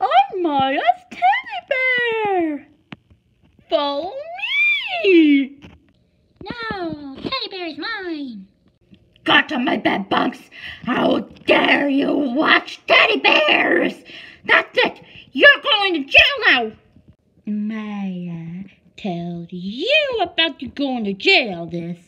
I'm Maya's teddy bear. Follow me. No, teddy bear is mine. Got on my bed bunks. How dare you watch teddy bears? That's it. You're going to jail now. Maya told you about you going to jail this